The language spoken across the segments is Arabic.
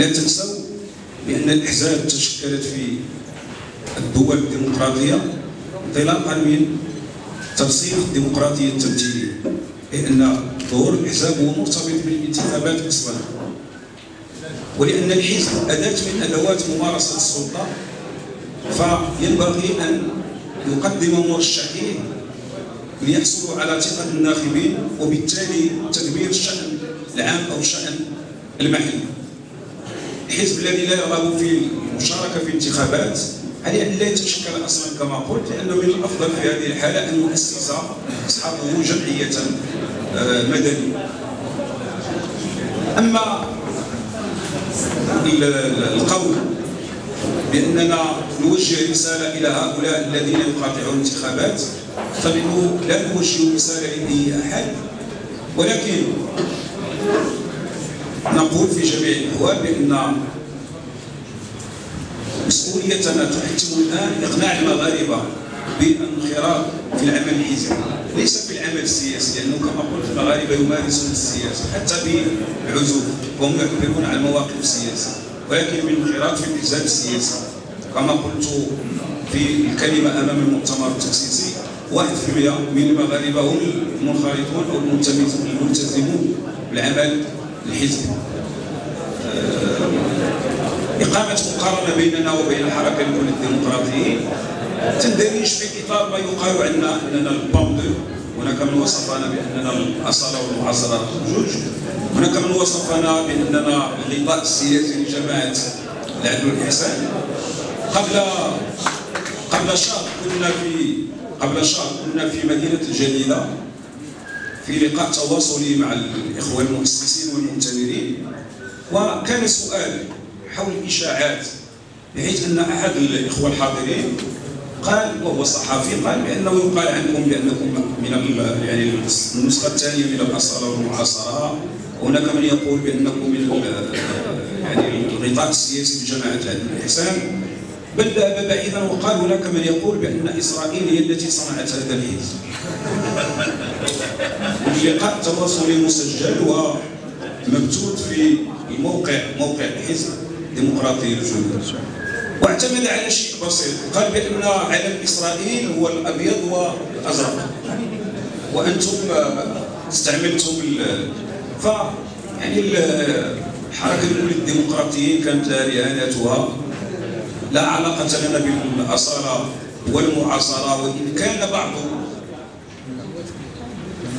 لا تنسوا بأن الأحزاب تشكلت في الدول الديمقراطية انطلاقا من ترسيخ الديمقراطية التمثيلية لأن ظهور الأحزاب هو مرتبط بالانتخابات أصلا. ولأن الحزب أداة من أدوات ممارسة السلطة فينبغي أن يقدم مرشحين ليحصلوا على ثقة الناخبين وبالتالي تدبير الشأن العام أو الشأن المحلي. الحزب الذي لا يرغب في المشاركة في الانتخابات عليه أن لا يتشكل أصلا كما قلت لأنه من الأفضل في هذه الحالة أن يؤسس أصحابه جمعية آه، مدنية. أما القول بأننا نوجه رسالة إلى هؤلاء الذين يقاطعون الانتخابات فنحن لا نوجه رسالة لأي أحد ولكن نقول في جميع الأحوال بأن مسؤوليتنا تحتم الآن إقناع المغاربة بالانخراط في العمل الحزبي ليس في العمل السياسي لأنه كما قلت المغاربة يمارسون السياسة حتى بعزوف وهم يعبرون عن المواقف السياسية ولكن بالانخراط في الحزب السياسي كما قلت في الكلمة أمام المؤتمر التأسيسي 1% من المغاربة هم المنخرطون أو الملتزمون بالعمل الحزبي إقامة مقارنة بيننا وبين الحركة الكل الديمقراطيين تندرج في إطار ما يقال عندنا أننا البوند هناك من وصفنا بأننا الأصالة والمعاصرة جوج هناك من وصفنا بأننا الغطاء السياسي لجماعة العدل والإحسان. قبل قبل شهر كنا في قبل شهر كنا في مدينة الجليلة. في لقاء تواصلي مع الإخوة المؤسسين والمؤتمرين وكان سؤال حول الإشاعات بحيث أن أحد الإخوة الحاضرين قال وهو صحفي قال بأنه يقال عنكم بأنكم من يعني النسخة الثانية من الأصالة والمعاصرة. هناك من يقول بأنكم من يعني الغطاء السياسي لجماعة الإحسان. بل ذهب بعيدا وقال هناك من يقول بأن إسرائيل هي التي صنعت هذا الحزب اللقاء تواصلي مسجل ومبثوث في الموقع موقع الحزب ديمقراطي الجنوب. واعتمد على شيء بسيط. قال بأن علم إسرائيل هو الأبيض والأزرق وأنتم استعملتم ف يعني الحركة الأولى الديمقراطيين كانت رهاناتها لا علاقة لنا بالأصالة والمعاصرة وإن كان بعض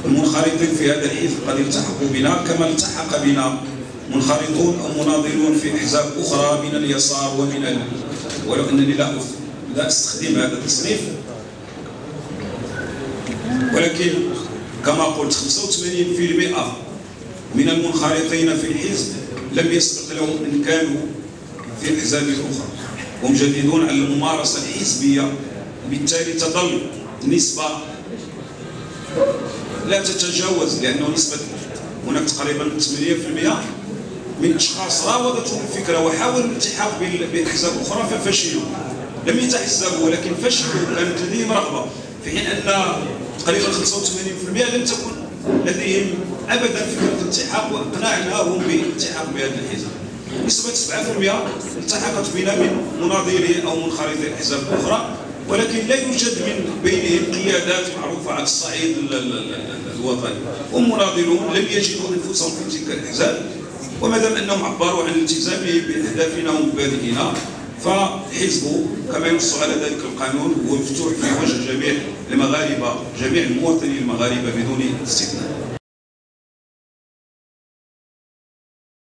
المنخرطين في هذا الحزب قد التحقوا بنا كما التحق بنا منخرطون أو مناضلون في أحزاب أخرى من اليسار ومن ال... ولو أنني لا لا أستخدم هذا التصنيف. ولكن كما قلت 85% من المنخرطين في الحزب لم يسبق لهم أن كانوا في أحزاب أخرى هم جديدون على الممارسة الحزبية وبالتالي تظل نسبة لا تتجاوز لأنه نسبة هناك تقريبا 8% من أشخاص راودتهم الفكرة وحاولوا الالتحاق باحزاب أخرى ففشلوا لم يتحزبوا ولكن فشلوا كانت لديهم رغبة. في حين أن تقريبا 85% لم تكن لديهم ابدا فكرة الالتحاق وأقنعناهم بالالتحاق بهذا الحزب. نسبة 7% التحقت بنا من مناظري أو منخرطي الأحزاب الأخرى. ولكن لا يوجد من بينهم قيادات معروفة على الصعيد الوطني. هم مناظرون لم يجدوا أنفسهم في تلك الأحزاب وما دام أنهم عبروا عن الالتزام بأهدافنا ومبادئنا فحزبه كما ينص على ذلك القانون هو مفتوح في وجه جميع المغاربة جميع المواطنين المغاربة بدون استثناء.